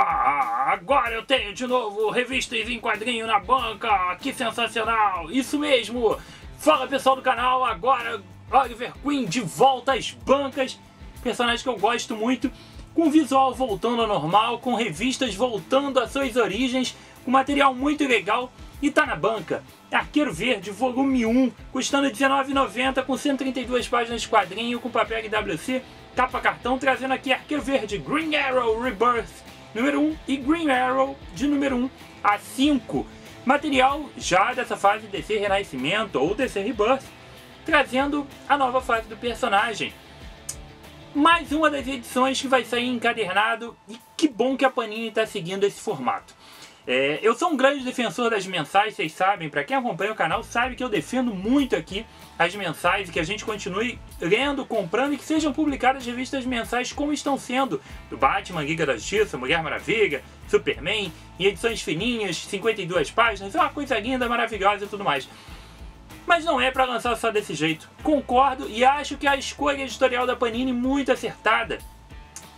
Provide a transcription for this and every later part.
Ah, agora eu tenho de novo revistas em quadrinho na banca, que sensacional! Isso mesmo! Fala pessoal do canal, agora Oliver Queen de volta às bancas, personagem que eu gosto muito, com visual voltando ao normal, com revistas voltando às suas origens, com material muito legal e tá na banca. Arqueiro Verde, volume 1, custando R$19,90, com 132 páginas de quadrinho, com papel IWC, capa cartão, trazendo aqui Arqueiro Verde Green Arrow Rebirth número 1 e Green Arrow de número 1 a 5. Material já dessa fase DC Renascimento ou DC Rebirth, trazendo a nova fase do personagem. Mais uma das edições que vai sair encadernado e que bom que a Panini está seguindo esse formato. É, eu sou um grande defensor das mensais, vocês sabem, para quem acompanha o canal sabe que eu defendo muito aqui as mensais e que a gente continue lendo, comprando e que sejam publicadas revistas mensais como estão sendo do Batman, Liga da Justiça, Mulher Maravilha, Superman, em edições fininhas, 52 páginas, é uma coisa linda, maravilhosa e tudo mais. Mas não é para lançar só desse jeito. Concordo e acho que a escolha editorial da Panini muito acertada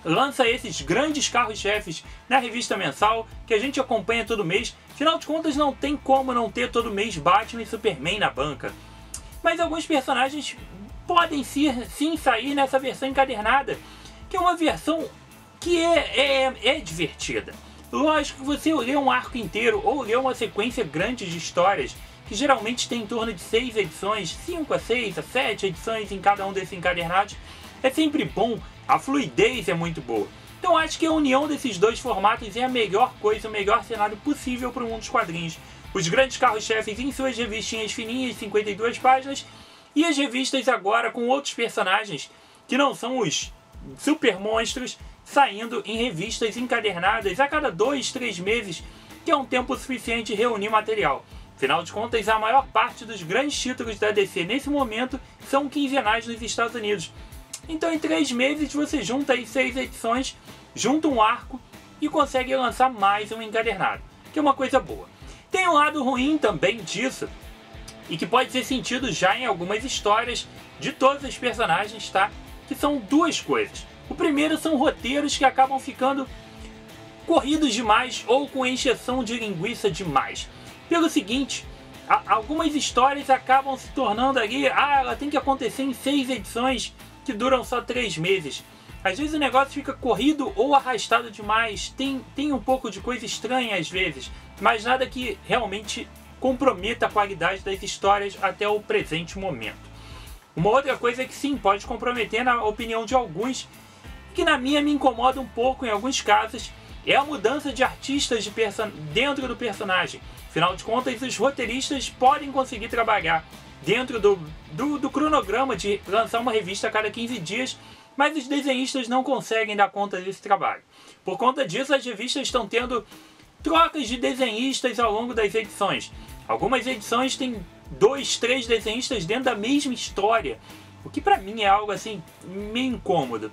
lança esses grandes carros-chefes na revista mensal que a gente acompanha todo mês. Afinal de contas, não tem como não ter todo mês Batman e Superman na banca. Mas alguns personagens podem sim, sair nessa versão encadernada, que é uma versão que é, é, é divertida. Lógico que você lê um arco inteiro ou lê uma sequência grande de histórias, que geralmente tem em torno de 6 edições, 5 a 6 a 7 edições em cada um desses encadernados, é sempre bom a fluidez é muito boa. Então acho que a união desses dois formatos é a melhor coisa, o melhor cenário possível para o mundo dos quadrinhos. Os grandes carros-chefes em suas revistinhas fininhas, 52 páginas, e as revistas agora com outros personagens que não são os super monstros saindo em revistas encadernadas a cada dois, três meses, que é um tempo suficiente reunir material. Afinal de contas, a maior parte dos grandes títulos da DC nesse momento são quinzenais nos Estados Unidos. Então em três meses você junta aí seis edições, junta um arco e consegue lançar mais um encadernado, que é uma coisa boa. Tem um lado ruim também disso, e que pode ser sentido já em algumas histórias de todos os personagens, tá? Que são duas coisas. O primeiro são roteiros que acabam ficando corridos demais ou com encheção de linguiça demais. Pelo seguinte, algumas histórias acabam se tornando ali, ah, ela tem que acontecer em seis edições que duram só três meses. Às vezes o negócio fica corrido ou arrastado demais, tem, tem um pouco de coisa estranha às vezes, mas nada que realmente comprometa a qualidade das histórias até o presente momento. Uma outra coisa que sim, pode comprometer na opinião de alguns, que na minha me incomoda um pouco em alguns casos, é a mudança de artistas de dentro do personagem. Afinal de contas, os roteiristas podem conseguir trabalhar dentro do, do, do, cronograma de lançar uma revista a cada 15 dias, mas os desenhistas não conseguem dar conta desse trabalho. Por conta disso, as revistas estão tendo trocas de desenhistas ao longo das edições. Algumas edições têm dois, três desenhistas dentro da mesma história, o que para mim é algo assim meio incômodo.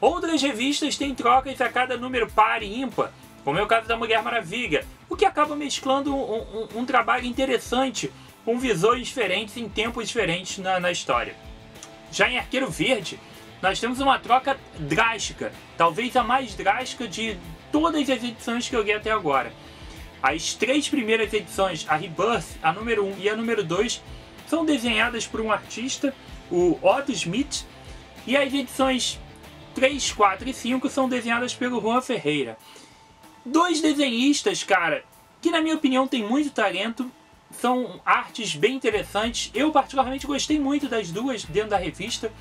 Outras revistas têm trocas a cada número par e ímpar, como é o caso da Mulher Maravilha, o que acaba mesclando um, um, um trabalho interessante com visões diferentes em tempos diferentes na, na história. Já em Arqueiro Verde, nós temos uma troca drástica, talvez a mais drástica de todas as edições que eu li até agora. As três primeiras edições, a Rebirth, a número 1 e a número 2, são desenhadas por um artista, o Otto Smith, e as edições 3, 4 e 5 são desenhadas pelo Juan Ferreira. Dois desenhistas, cara, que na minha opinião têm muito talento são artes bem interessantes. Eu particularmente gostei muito das duas dentro da revista.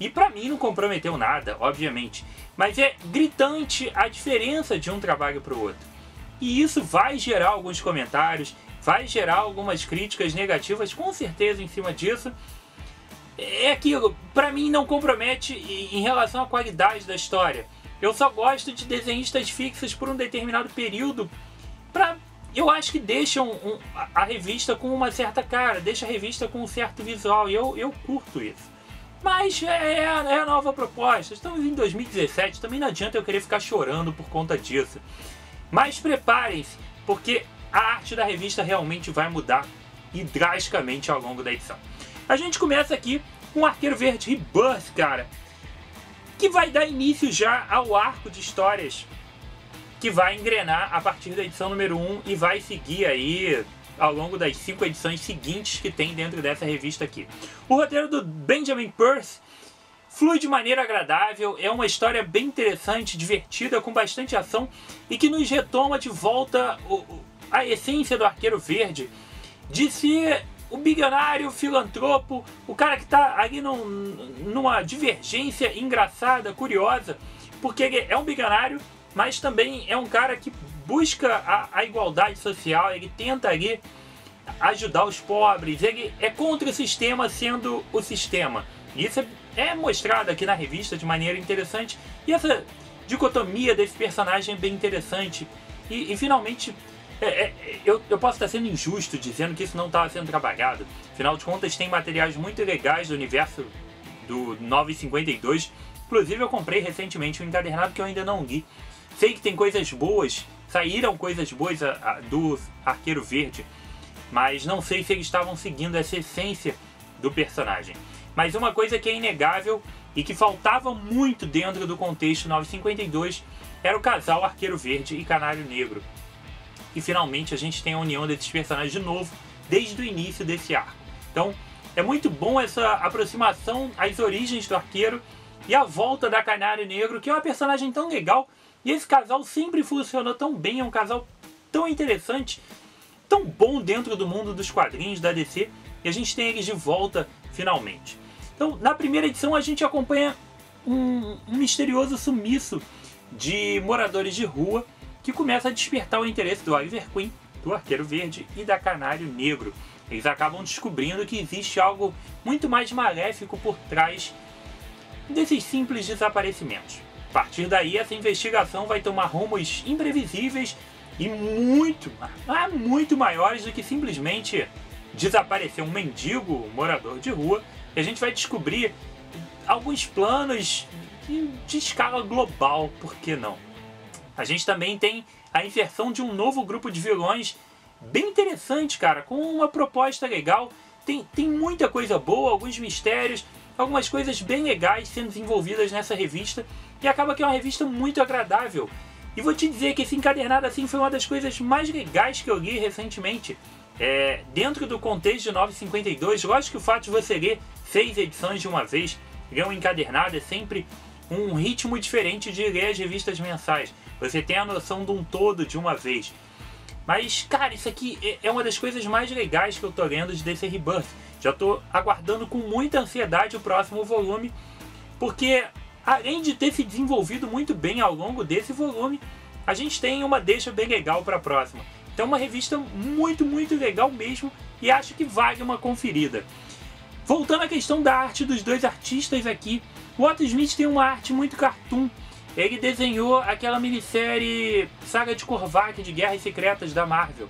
E para mim não comprometeu nada, obviamente. Mas é gritante a diferença de um trabalho para o outro. E isso vai gerar alguns comentários, vai gerar algumas críticas negativas, com certeza em cima disso. É aquilo, para mim não compromete em relação à qualidade da história. Eu só gosto de desenhistas fixos por um determinado período para eu acho que deixam um, a revista com uma certa cara, deixa a revista com um certo visual, e eu, eu curto isso. Mas é, é, a, é a nova proposta. Estamos em 2017, também não adianta eu querer ficar chorando por conta disso. Mas preparem-se, porque a arte da revista realmente vai mudar e drasticamente ao longo da edição. A gente começa aqui com o Arqueiro Verde Rebirth, cara, que vai dar início já ao arco de histórias que vai engrenar a partir da edição número 1 e vai seguir aí ao longo das cinco edições seguintes que tem dentro dessa revista aqui. O roteiro do Benjamin Perth flui de maneira agradável, é uma história bem interessante, divertida, com bastante ação e que nos retoma de volta a essência do Arqueiro Verde de ser o bilionário filantropo, o cara que está ali num, numa divergência engraçada, curiosa, porque ele é um bilionário, mas também é um cara que busca a, a igualdade social, ele tenta ali ajudar os pobres, ele é contra o sistema sendo o sistema. Isso é, é mostrado aqui na revista de maneira interessante. E essa dicotomia desse personagem é bem interessante. E, e finalmente, é, é, eu, eu, posso estar sendo injusto dizendo que isso não estava sendo trabalhado. Afinal de contas, tem materiais muito legais do universo do 952. Inclusive, eu comprei recentemente um encadernado que eu ainda não li. Sei que tem coisas boas, saíram coisas boas do Arqueiro Verde, mas não sei se eles estavam seguindo essa essência do personagem. Mas uma coisa que é inegável e que faltava muito dentro do contexto 952 era o casal Arqueiro Verde e Canário Negro. E finalmente a gente tem a união desses personagens de novo desde o início desse arco. Então é muito bom essa aproximação às origens do Arqueiro e a volta da Canário Negro, que é uma personagem tão legal e esse casal sempre funcionou tão bem, é um casal tão interessante, tão bom dentro do mundo dos quadrinhos da DC, e a gente tem eles de volta finalmente. Então, na primeira edição, a gente acompanha um, um misterioso sumiço de moradores de rua que começa a despertar o interesse do Oliver Queen, do Arqueiro Verde e da Canário Negro. Eles acabam descobrindo que existe algo muito mais maléfico por trás desses simples desaparecimentos. A partir daí, essa investigação vai tomar rumos imprevisíveis e muito, muito maiores do que simplesmente desaparecer um mendigo, um morador de rua. E a gente vai descobrir alguns planos de escala global, por que não? A gente também tem a inserção de um novo grupo de vilões bem interessante, cara, com uma proposta legal. Tem, tem muita coisa boa, alguns mistérios, algumas coisas bem legais sendo desenvolvidas nessa revista e acaba que é uma revista muito agradável. E vou te dizer que esse encadernado assim foi uma das coisas mais legais que eu li recentemente. É, dentro do contexto de 952, lógico que o fato de você ler seis edições de uma vez, ler um encadernado é sempre um ritmo diferente de ler as revistas mensais. Você tem a noção de um todo de uma vez. Mas, cara, isso aqui é, é uma das coisas mais legais que eu tô lendo de DC Rebirth. Já tô aguardando com muita ansiedade o próximo volume, porque além de ter se desenvolvido muito bem ao longo desse volume, a gente tem uma deixa bem legal para a próxima. Então, uma revista muito, muito legal mesmo e acho que vale uma conferida. Voltando à questão da arte dos dois artistas aqui, o Otto Smith tem uma arte muito cartoon. Ele desenhou aquela minissérie Saga de Korvac de Guerras Secretas da Marvel.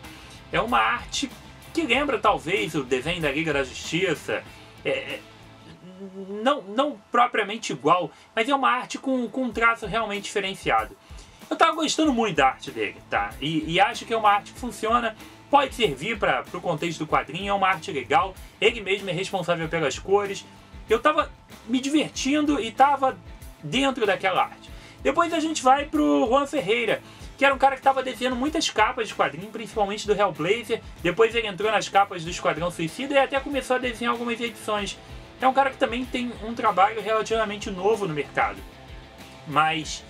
É uma arte que lembra talvez o desenho da Liga da Justiça. É, é, não, não propriamente igual, mas é uma arte com, com um traço realmente diferenciado. Eu tava gostando muito da arte dele, tá? E, e acho que é uma arte que funciona, pode servir para o contexto do quadrinho, é uma arte legal, ele mesmo é responsável pelas cores. Eu tava me divertindo e tava dentro daquela arte. Depois a gente vai pro Juan Ferreira, que era um cara que estava desenhando muitas capas de quadrinho, principalmente do Hellblazer. Depois ele entrou nas capas do Esquadrão Suicida e até começou a desenhar algumas edições. É um cara que também tem um trabalho relativamente novo no mercado. Mas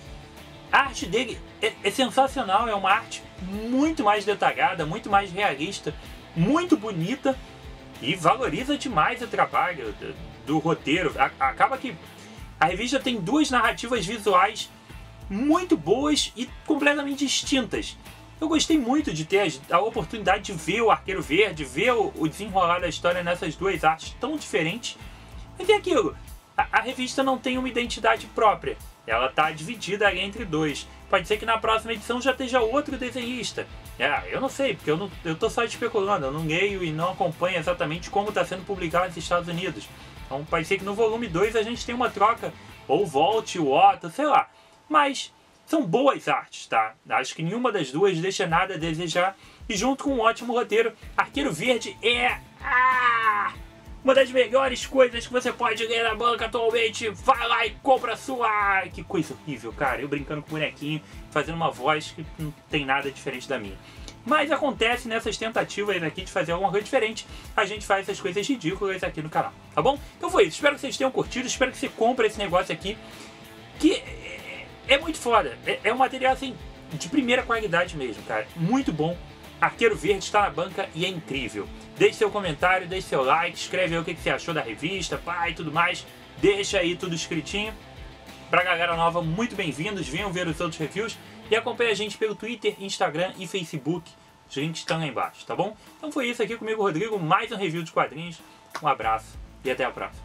a arte dele é, é sensacional, é uma arte muito mais detalhada, muito mais realista, muito bonita e valoriza demais o trabalho do, do roteiro. A, acaba que a revista tem duas narrativas visuais muito boas e completamente distintas. Eu gostei muito de ter a oportunidade de ver o Arqueiro Verde, ver o desenrolar da história nessas duas artes tão diferentes. Mas aquilo, a, a revista não tem uma identidade própria, ela está dividida entre dois. Pode ser que na próxima edição já esteja outro desenhista. É, eu não sei, porque eu, não, eu tô só especulando, eu não leio e não acompanho exatamente como está sendo publicado nos Estados Unidos. Então pode ser que no volume 2 a gente tenha uma troca, ou volte o Otto, sei lá. Mas são boas artes, tá? Acho que nenhuma das duas deixa nada a desejar. E junto com um ótimo roteiro, Arqueiro Verde é. Ah, uma das melhores coisas que você pode ler na banca atualmente. Vai lá e compra sua. Ai, que coisa horrível, cara. Eu brincando com o bonequinho, fazendo uma voz que não tem nada diferente da minha. Mas acontece nessas tentativas aqui de fazer alguma coisa diferente, a gente faz essas coisas ridículas aqui no canal, tá bom? Então foi isso, espero que vocês tenham curtido, espero que você compre esse negócio aqui, que é, é muito foda, é, é um material assim, de primeira qualidade mesmo, cara, muito bom. Arqueiro Verde está na banca e é incrível. Deixe seu comentário, deixe seu like, escreve aí o que você achou da revista, pai e tudo mais. Deixa aí tudo escritinho. Pra galera nova, muito bem-vindos, venham ver os outros reviews e acompanhe a gente pelo Twitter, Instagram e Facebook. Os links estão aí embaixo, tá bom? Então foi isso aqui comigo, Rodrigo, mais um review de quadrinhos. Um abraço e até a próxima.